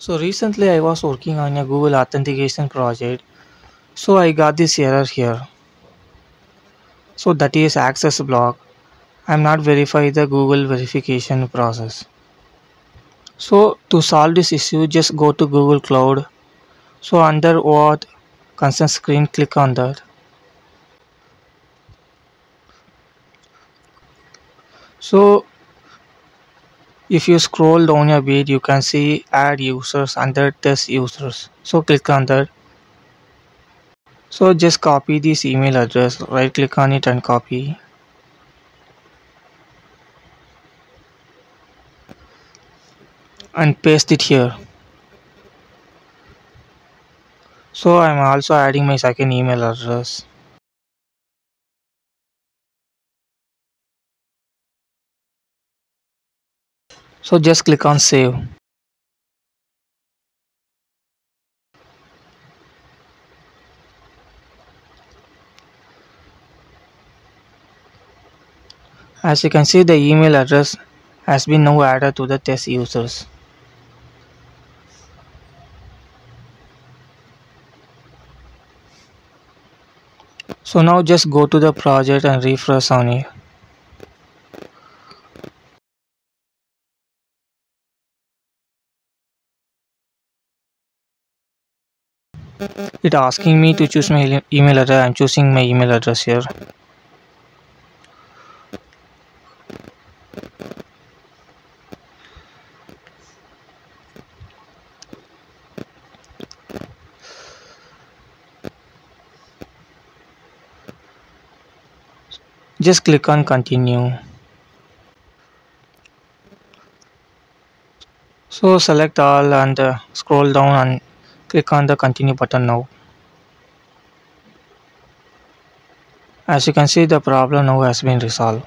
So recently I was working on a Google authentication project. So I got this error here. So that is access block. I'm not verified the Google verification process. So to solve this issue just go to Google Cloud. So under OAuth consent screen click on that. So if you scroll down a bit you can see add users under test users. So click on that. So just copy this email address right click on it and copy. and paste it here so I'm also adding my second email address so just click on save. As you can see the email address has been now added to the test users. So now just go to the project and refresh on it it asking me to choose my email address. I'm choosing my email address here. Just click on continue. So select all and uh, scroll down and click on the continue button now. As you can see the problem now has been resolved